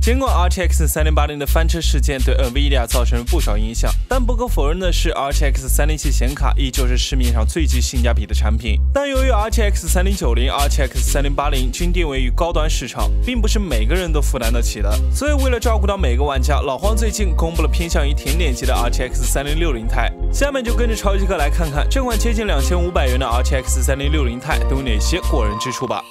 尽管 RTX 3080的翻车事件对 NVIDIA 造成了不少影响，但不可否认的是，RTX 3070显卡依旧是市面上最具性价比的产品。但由于 RTX 3090、RTX 3080均定位于高端市场，并不是每个人都负担得起的，所以为了照顾到每个玩家，老黄最近公布了偏向于甜点级的 RTX 3060 Ti。下面就跟着超级哥来看看这款接近两千五百元的 RTX 3060 Ti 都有哪些过人之处吧。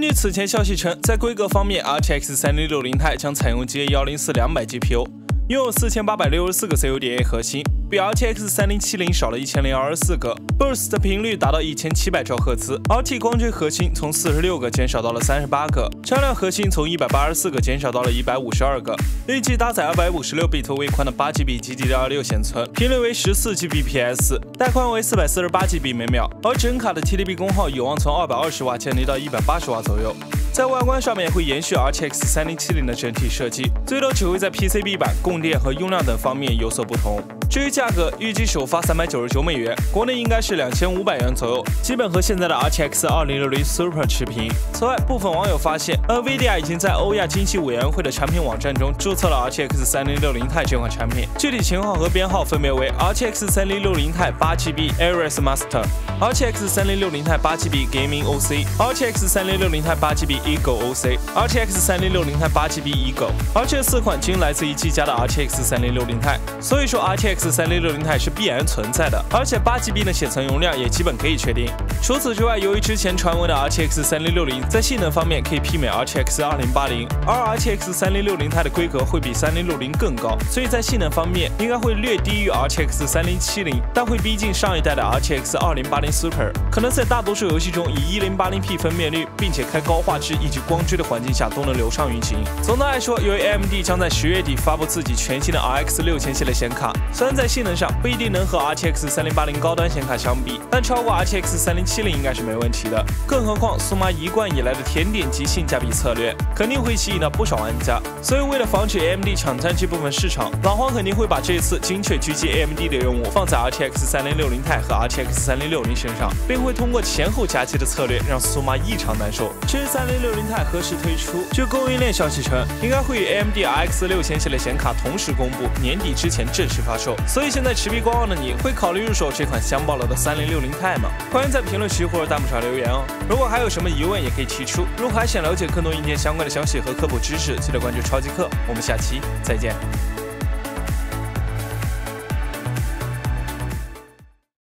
根据此前消息称，在规格方面，RTX 3060 Ti 将采用 GA 104 200 GPU，拥有四千八百六十四个 CUDA 核心。比 RTX 3070少了一千零二十四个，burst 的频率达到一千七百兆赫兹，RT 光追核心从四十六个减少到了三十八个，超量核心从一百八十四个减少到了一百五十二个，预计搭载二百五十六 bit 微宽的八 GB GDDR6 显存，频率为十四 Gbps，带宽为四百四十八 GB 每秒，而整卡的 TDP 功耗有望从二百二十瓦降低到一百八十瓦左右。在外观上面会延续 RTX 3070的整体设计，最多只会在 PCB 板、供电和用量等方面有所不同。至于价格，预计首发三百九十九美元，国内应该是两千五百元左右，基本和现在的 RTX 2060 Super 持平。此外，部分网友发现，NVIDIA 已经在欧亚经济委员会的产品网站中注册了 RTX 3060 Ti 这款产品，具体型号和编号分别为 RTX 3060 Ti 8GB Ares Master、RTX 3060 Ti 8GB Gaming OC、RTX 3060 Ti 8GB Eagle OC、RTX 3060 Ti 8GB Eagle，而这四款均来自于技嘉的 RTX 3060 Ti，所以说 RTX 3060 Ti 是必然存在的，而且 8GB 的显存容量也基本可以确定。除此之外，由于之前传闻的 RTX 3060在性能方面可以媲美 RTX 2080，而 RTX 3060 Ti 的规格会比3060更高，所以在性能方面应该会略低于 RTX 3070，但会逼近上一代的 RTX 2080 Super，可能在大多数游戏中以 1080p 分辨率，并且开高画质。以及光追的环境下都能流畅运行。总的来说，由于 AMD 将在十月底发布自己全新的 RX 六千系列显卡，虽然在性能上不一定能和 RTX 三零八零高端显卡相比，但超过 RTX 三零七零应该是没问题的。更何况，苏妈一贯以来的甜点级性价比策略，肯定会吸引到不少玩家。所以，为了防止 AMD 抢占这部分市场，老黄肯定会把这次精确狙击 AMD 的任务放在 RTX 三零六零 Ti 和 RTX 三零六零身上，并会通过前后夹击的策略让苏妈异常难受。至于三零六。六零 Ti 何时推出？据供应链消息称，应该会与 AMD RX 六千系列显卡同时公布，年底之前正式发售。所以现在持币观望的你会考虑入手这款香爆了的三零六零钛吗？欢迎在评论区或者弹幕上留言哦。如果还有什么疑问，也可以提出。如果还想了解更多硬件相关的消息和科普知识，记得关注超级课。我们下期再见。